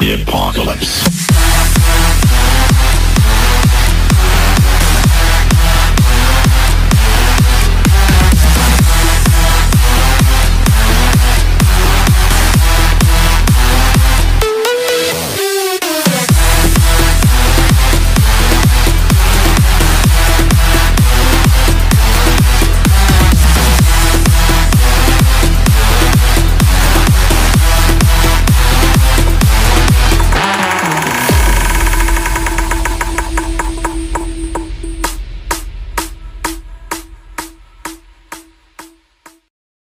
The apocalypse.